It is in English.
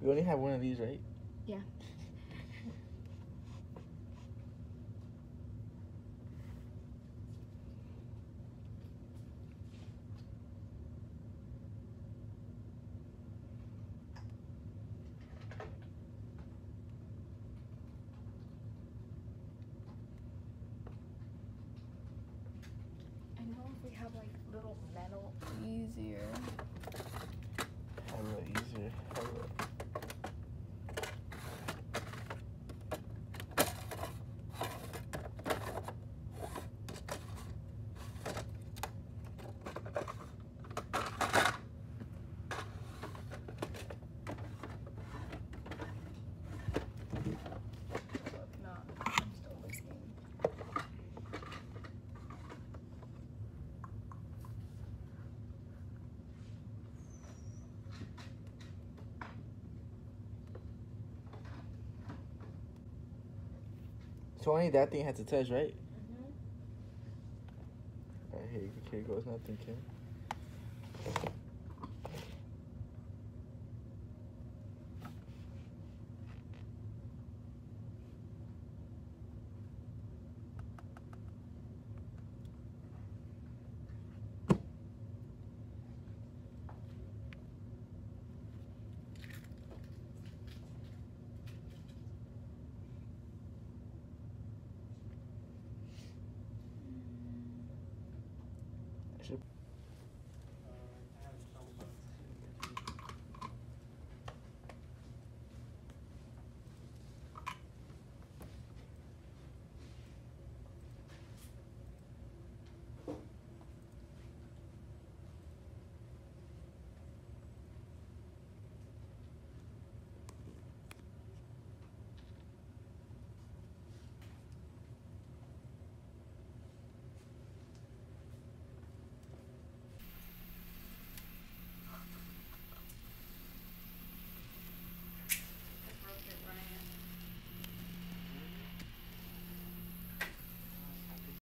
We only have one of these, right? Yeah. I know if we have like little metal easier. So only that thing had to touch, right? Mm-hmm. All right, here, here goes nothing, Kim.